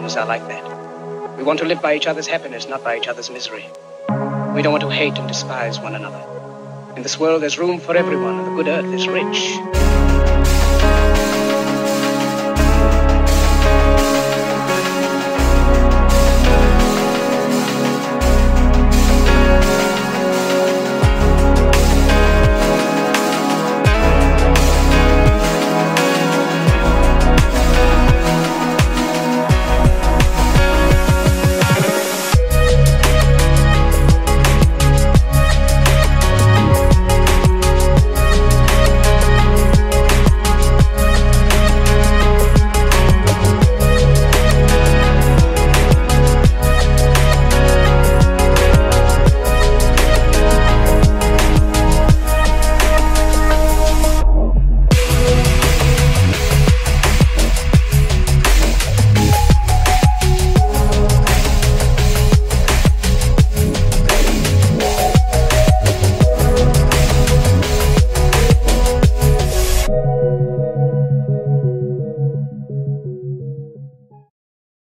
humans are like that. We want to live by each other's happiness, not by each other's misery. We don't want to hate and despise one another. In this world, there's room for everyone, and the good earth is rich.